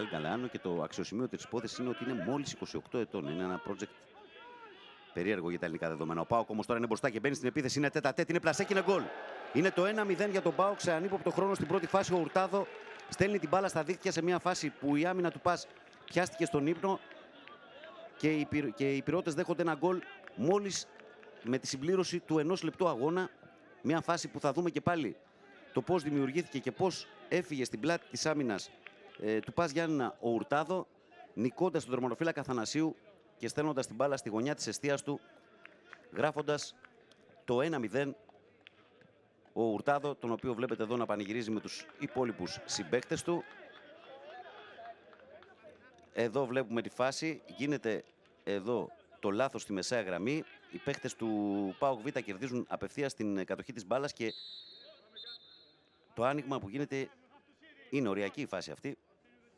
Ρεάλ Γκαλεάνο και το αξιοσημείο της υπόθεσης είναι ότι είναι μόλις 28 ετών. Είναι ένα project περίεργο για τα ελληνικά δεδομένα. Ο Πάοκ όμως τώρα είναι μπροστά και μπαίνει στην επίθεση. Είναι τέτα τέτ, είναι πλασέ και είναι γκολ. Είναι το 1-0 για τον Πάοκ σε ανύποπτο χρόνο στην πρώτη φάση. Ο Ουρτάδο στέλνει την μπάλα στα δίχτυα σε μια φάση που η άμυνα του πας πιάστηκε στον ύπνο και οι, και οι πυρώτες δέχονται ένα γκολ μόλις με τη συμπλήρωση του ενός λεπτού αγώνα. Μια φάση που θα δούμε και πάλι το πώς δημιουργήθηκε και πώς έφυγε στην πλάτη της άμυνας ε, του Πας Γιάννηνα ο Ουρτάδο, νικώντας τον τερματοφύλακα Θανασίου και στέλνοντας την μπάλα στη γωνιά της αιστείας του, γράφοντας το 1-0 ο Ουρτάδο, τον οποίο βλέπετε εδώ να πανηγυρίζει με τους υπόλοιπους συμπαίκτες του. Εδώ βλέπουμε τη φάση. Γίνεται εδώ το λάθος στη μεσαία γραμμή. Οι παίχτες του ΠΑΟΚ Β κερδίζουν απευθείας την κατοχή της μπάλας και το άνοιγμα που γίνεται είναι οριακή η φάση αυτή.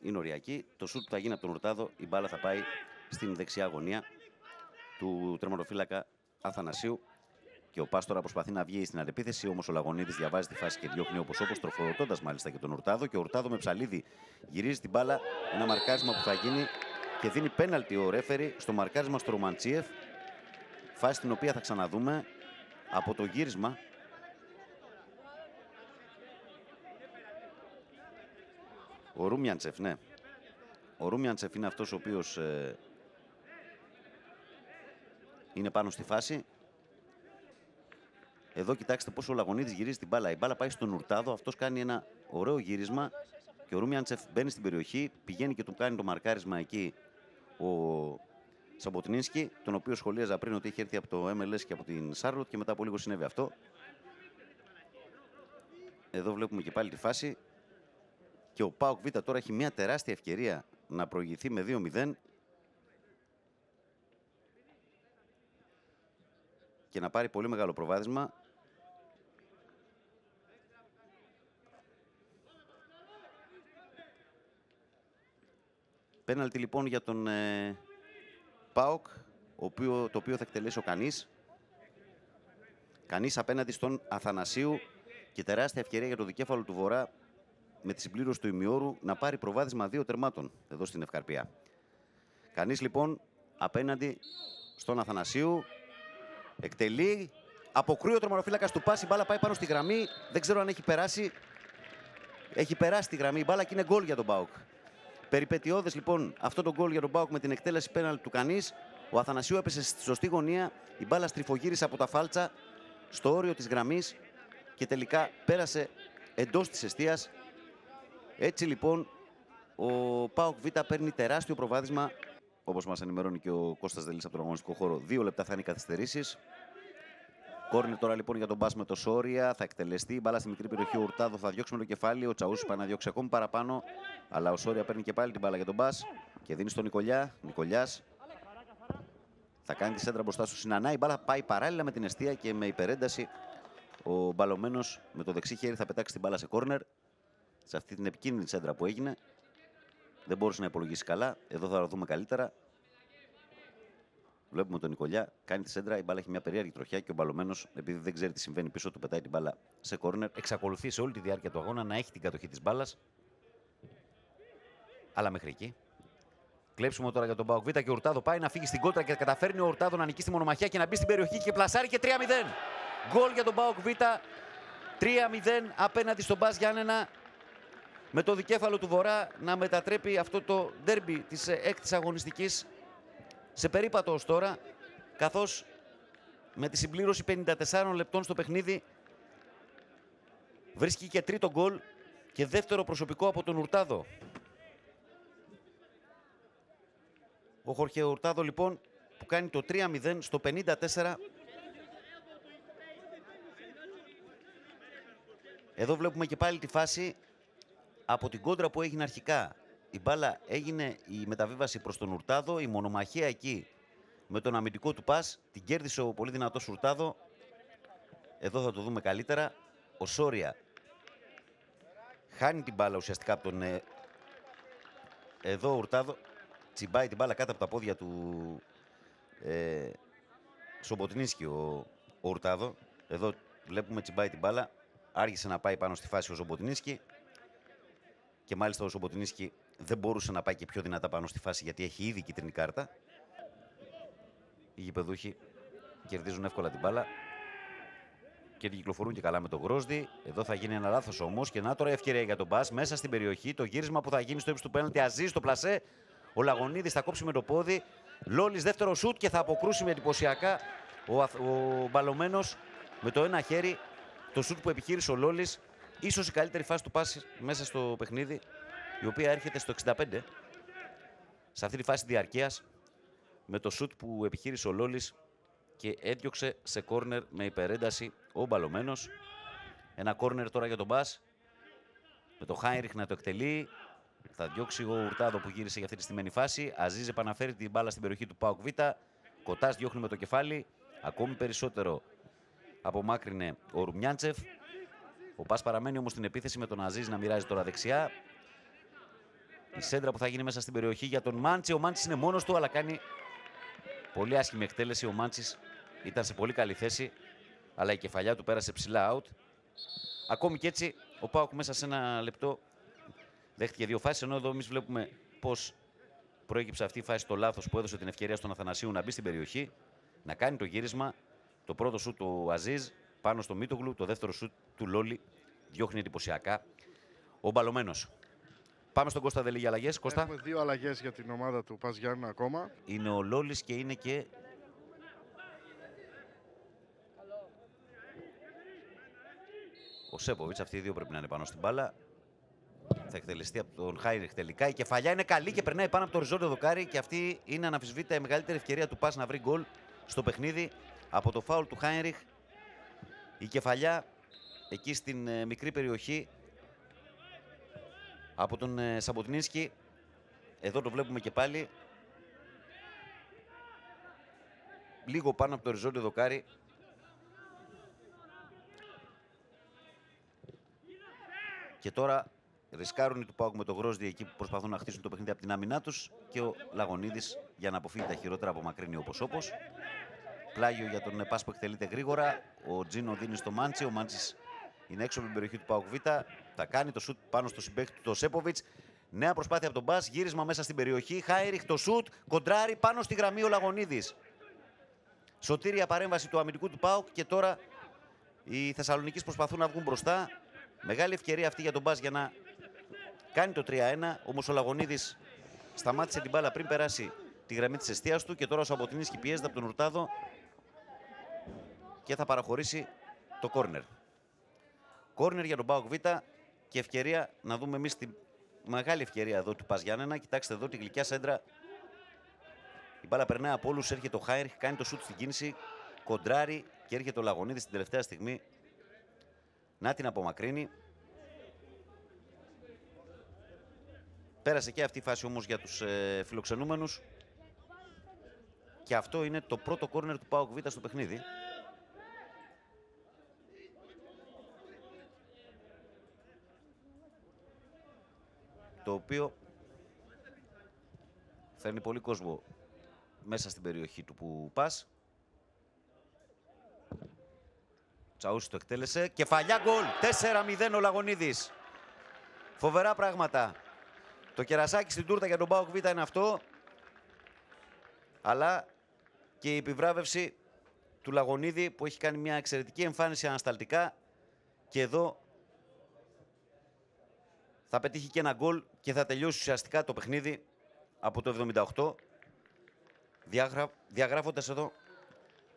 Είναι οριακή. Το σουτ που θα γίνει από τον Ουρτάδο, η μπάλα θα πάει στην δεξιά γωνία του τερματοφύλακα Αθανασίου. Και ο Πάστορα προσπαθεί να βγει στην αντεπίθεση, όμως ο Λαγωνίδης διαβάζει τη φάση και διώχνει όπως όπως, τροφοδοτώντας μάλιστα και τον Ουρτάδο. Και ο Ουρτάδο με ψαλίδι γυρίζει την μπάλα. Ένα μαρκάρισμα που θα γίνει και δίνει πέναλτι ο ρέφερη στο μαρκάρισμα στο Ρωμαντσίεφ. Φάση την οποία θα ξαναδούμε από το γύρισμα. Ο Ρούμιαντσεφ, ναι. Ο Ρούμιαντσεφ είναι αυτός ο οποίος ε, είναι πάνω στη φάση. Εδώ κοιτάξτε πόσο ο Λαγωνίδης γυρίζει την μπάλα. Η μπάλα πάει στον Ουρτάδο. Αυτός κάνει ένα ωραίο γύρισμα και ο Ρούμιαντσεφ μπαίνει στην περιοχή, πηγαίνει και του κάνει το μαρκάρισμα εκεί ο Σαμποτνίνσκι, τον οποίο σχολίαζα πριν ότι είχε έρθει από το MLS και από την Σάρλοτ και μετά από λίγο συνέβη αυτό. Εδώ βλέπουμε και πάλι τη φάση. Και ο Πάοκ Β τώρα έχει μια τεράστια ευκαιρία να προηγηθεί με 2-0 και να πάρει πολύ μεγάλο προβάδισμα. Πέναλτι λοιπόν για τον ε, ΠΑΟΚ, οποίο, το οποίο θα εκτελέσει ο Κανής. Κανής απέναντι στον Αθανασίου και τεράστια ευκαιρία για το δικέφαλο του Βορρά με τη συμπλήρωση του ημιόρου να πάρει προβάδισμα δύο τερμάτων εδώ στην Ευκαρπία. Κανής λοιπόν απέναντι στον Αθανασίου εκτελεί, αποκρούει ο τρομαροφύλακας του πάση, η μπάλα πάει πάνω στη γραμμή, δεν ξέρω αν έχει περάσει. Έχει περάσει τη γραμμή η μπάλα και είναι γκολ για τον Μπάουκ. Περιπετειώδες λοιπόν αυτό το γκολ για τον Μπάουκ με την εκτέλεση πέναλ του κανείς. Ο Αθανασίου έπεσε στη σωστή γωνία. Η μπάλα στριφογύρισε από τα φάλτσα στο όριο της γραμμής και τελικά πέρασε εντός της αιστείας. Έτσι λοιπόν ο Πάοκ Β παίρνει τεράστιο προβάδισμα όπως μας ενημερώνει και ο Κώστας Δελής από τον αγωνιστικό χώρο. Δύο λεπτά θα είναι οι καθυστερήσεις. Κόρνη τώρα λοιπόν για τον Μπα με το Σόρια. Θα εκτελεστεί. Μπάλα στη μικρή περιοχή. Ο Ουρτάδο θα διώξει με το κεφάλι. Ο Τσαούσι πάει να διώξει ακόμη παραπάνω. Αλλά ο Σόρια παίρνει και πάλι την μπάλα για τον Μπα και δίνει στον Νικολιά. Νικολιάς θα κάνει τη σέντρα μπροστά στο Συνανά. Η μπάλα πάει παράλληλα με την αιστεία και με υπερένταση. Ο μπαλωμένος με το δεξί χέρι θα πετάξει την μπάλα σε κόρνερ. Σε αυτή την επικίνδυνη σέντρα που έγινε. Δεν μπορούσε να υπολογίσει καλά. Εδώ θα το δούμε καλύτερα. Βλέπουμε τον Νικολιά, κάνει τη σέντρα, η μπάλα έχει μια περίεργη τροχιά και ο μπαλωμένος, επειδή δεν ξέρει τι συμβαίνει πίσω του, πετάει την μπάλα σε κόρνερ. Εξακολουθεί σε όλη τη διάρκεια του αγώνα να έχει την κατοχή της μπάλας. Αλλά μέχρι εκεί. Κλέψουμε τώρα για τον Μπάουκ Β και ο Ουρτάδο πάει να φύγει στην κόντρα και καταφέρνει ο Ουρτάδο να νικήσει τη μονομαχία και να μπει στην περιοχή και πλασάρει και 3-0. Γκολ για τον Μπάουκ Β. 3-0 απέναντι στον Μπα Γιάννενα. Με το δικέφαλο του Βορρά να μετατρέπει αυτό το ντέρμπι της έκτης αγωνιστικής σε περίπατο ως τώρα, καθώς με τη συμπλήρωση 54 λεπτών στο παιχνίδι βρίσκει και τρίτο γκολ και δεύτερο προσωπικό από τον Ουρτάδο. Ο Χορχέ Ουρτάδο λοιπόν που κάνει το 3-0 στο 54. Εδώ βλέπουμε και πάλι τη φάση από την κόντρα που έγινε αρχικά η μπάλα έγινε η μεταβίβαση προς τον Ουρτάδο, η μονομαχία εκεί με τον αμυντικό του πας, την κέρδισε ο πολύ δυνατός Ουρτάδο. Εδώ θα το δούμε καλύτερα. Ο Σόρια χάνει την μπάλα ουσιαστικά από τον... Ε, εδώ ο Ουρτάδο τσιμπάει την μπάλα κάτω από τα πόδια του ε, Σομποτνίσκι ο, ο Ουρτάδο. Εδώ βλέπουμε τσιμπάει την μπάλα. Άργησε να πάει πάνω στη φάση ο Σομποτνίσκι. Και μάλιστα ο Σομποτνίσκι δεν μπορούσε να πάει και πιο δυνατά πάνω στη φάση γιατί έχει ήδη κίτρινη κάρτα. Οι γηπεδούχοι κερδίζουν εύκολα την μπάλα και κυκλοφορούν και καλά με τον Γκρόσδι. Εδώ θα γίνει ένα λάθος όμως. Και να τώρα η ευκαιρία για τον Μπα μέσα στην περιοχή. Το γύρισμα που θα γίνει στο ύψος του πέναλτι. Αζής στο πλασέ. Ο Λαγονίδης θα κόψει με το πόδι. Λόλης δεύτερο σουτ και θα αποκρούσει με εντυπωσιακά ο, ο μπαλωμένος με το ένα χέρι. Το σουτ που επιχείρησε ο Λόλης. Ίσως η καλύτερη φάση του πάσης μέσα στο παιχνίδι. Η οποία έρχεται στο 65. Σε αυτή τη φάση διαρκείας με το σουτ που επιχείρησε ο Λόλης και έδιωξε σε κόρνερ με υπερένταση ο Μπαλωμένος. Ένα κόρνερ τώρα για τον Μπα. Με το Χάιριχ να το εκτελεί. Θα διώξει ο Ουρτάδο που γύρισε για αυτή τη στημένη φάση. Αζίζε επαναφέρει την μπάλα στην περιοχή του Πάουκ Β. Κοτάς διώχνει με το κεφάλι. Ακόμη περισσότερο απομάκρυνε ο Ρουμιάντσεφ. Ο Πα παραμένει όμως στην επίθεση με τον Αζίζ να μοιράζει τώρα δεξιά. Η σέντρα που θα γίνει μέσα στην περιοχή για τον Μάντσι. Ο Μάντσι είναι μόνος του, αλλά κάνει πολύ άσχημη εκτέλεση. Ο Μάντσι ήταν σε πολύ καλή θέση, αλλά η κεφαλιά του πέρασε ψηλά out. Ακόμη και έτσι, ο Πάοκ μέσα σε ένα λεπτό δέχτηκε δύο φάσεις. Ενώ εδώ εμείς βλέπουμε πώς προέκυψε αυτή η φάση το λάθος που έδωσε την ευκαιρία στον Αθανασίου να μπει στην περιοχή, να κάνει το γύρισμα. Το πρώτο σου του Αζίζ πάνω στο Μίτογλου, το δεύτερο σου του Λόλι διώχνει εντυπωσιακά. Ο μπαλωμένος. Πάμε στον Κώστα Δελή για αλλαγές. Κώστα. Έχουμε δύο αλλαγές για την ομάδα του Πας Γιάννου ακόμα. Είναι ο Λόλη και είναι και ο Σέποβιτς. Αυτοί οι δύο πρέπει να είναι πάνω στην μπάλα. Θα εκτελεστεί από τον Χάιριχ τελικά. Η κεφαλιά είναι καλή και περνάει πάνω από το οριζόντιο δοκάρι. Και αυτή είναι αναμφισβήτητα η μεγαλύτερη ευκαιρία του Πας να βρει γκολ στο παιχνίδι από το φάουλ του Χάιριχ. Η κεφαλιά εκεί στην ε, μικρή περιοχή από τον ε, Σαμποτνίνσκι. Εδώ το βλέπουμε και πάλι. Λίγο πάνω από το οριζόντιο δοκάρι Και τώρα ρισκάρουν οι του Πάουκ με το Γρόσδι εκεί που προσπαθούν να χτίσουν το παιχνίδι από την άμυνά τους και ο Λαγονίδης για να αποφύγει τα χειρότερα απομακρύνει όπω όπω. Πλάγιο για τον Πα που εκτελείται γρήγορα. Ο Τζίνο δίνει στο Μάντσι. Ο Μάντσι είναι έξω από την περιοχή του Πάουκ Β. Θα κάνει το σουτ πάνω στο συμπέχτη του το Σέποβιτς. Νέα προσπάθεια από τον Μπα. Γύρισμα μέσα στην περιοχή. Χάιριχ το σουτ. Κοντράρι πάνω στη γραμμή ο Λαγονίδη. Σωτήρια παρέμβαση του αμυντικού του Πάουκ και τώρα οι Θεσσαλονίκοι προσπαθούν να βγουν μπροστά. Μεγάλη ευκαιρία αυτή για τον Μπάς για να κάνει το 3-1. Όμως ο Λαγονίδης σταμάτησε την μπάλα πριν περάσει τη γραμμή της αιστείας του και τώρα ο Σαμποτινίσκι πιέζεται από τον Ουρτάδο και θα παραχωρήσει το κόρνερ. Κόρνερ για τον Μπάουκ Β και ευκαιρία να δούμε εμείς τη μεγάλη ευκαιρία εδώ του Πας Γιάννενα. Κοιτάξτε εδώ τη γλυκιά σέντρα. Η μπάλα περνάει από όλους, έρχεται ο Χάιρχ, κάνει το σουτ στην κίνηση, κοντράρει και έρχεται ο Λαγονίδης στην τελευταία στιγμή να την απομακρύνει. Πέρασε και αυτή η φάση όμως για τους ε, φιλοξενούμενους. Και αυτό είναι το πρώτο κόρνερ του Πάοκ Β στο παιχνίδι. Το οποίο φέρνει πολύ κόσμο μέσα στην περιοχή του που πας. Τσαούσι το εκτέλεσε. Κεφαλιά γκολ. 4-0 ο Λαγονίδης. Φοβερά πράγματα. Το κερασάκι στην τούρτα για τον Πάοκ Β είναι αυτό. Αλλά και η επιβράβευση του Λαγονίδη που έχει κάνει μια εξαιρετική εμφάνιση ανασταλτικά. Και εδώ θα πετύχει και ένα γκολ και θα τελειώσει ουσιαστικά το παιχνίδι από το 78. Διάγρα... Διαγράφοντας εδώ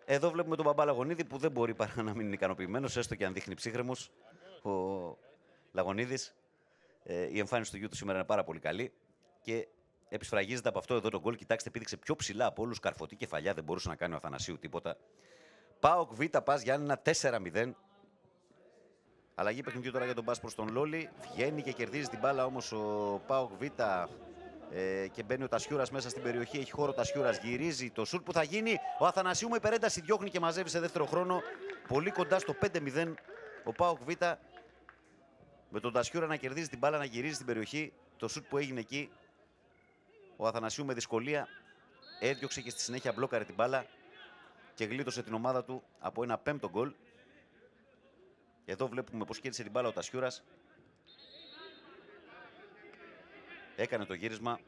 εδώ βλέπουμε τον Μπαμπά Λαγονίδη που δεν μπορεί παρά να μην είναι ικανοποιημένος, έστω και αν δείχνει ψύχρεμος. Ο Λαγονίδη. Ε, η εμφάνιση του γιού του σήμερα είναι πάρα πολύ καλή. Και επισφραγίζεται από αυτό εδώ το γκολ. Κοιτάξτε, πήδηξε πιο ψηλά από όλους. Καρφωτή κεφαλιά, δεν μπορούσε να κάνει ο Αθανασίου τίποτα. Πάοκ Β, πας Γιάννενα 4-0. Αλλαγή παιχνιδιού τώρα για τον Πα προς τον Λόλι. Βγαίνει και κερδίζει την μπάλα όμως ο Πάοκ Β ε, και μπαίνει ο Τασιούρας μέσα στην περιοχή. Έχει χώρο ο Τασιούρας, γυρίζει το σουτ που θα γίνει. Ο Αθανασίου με υπερένταση διώχνει και μαζεύει σε δεύτερο χρόνο. Πολύ κοντά στο 5-0 ο Πάοκ Β. Με τον Τασιούρα να κερδίζει την μπάλα, να γυρίζει στην περιοχή. Το σουτ που έγινε εκεί. Ο Αθανασίου με δυσκολία έδιωξε και στη συνέχεια μπλόκαρε την μπάλα και γλίτωσε την ομάδα του από ένα πέμπτο γκολ. Εδώ βλέπουμε πως κέρδισε την μπάλα ο Τασιούρας. Έκανε το γύρισμα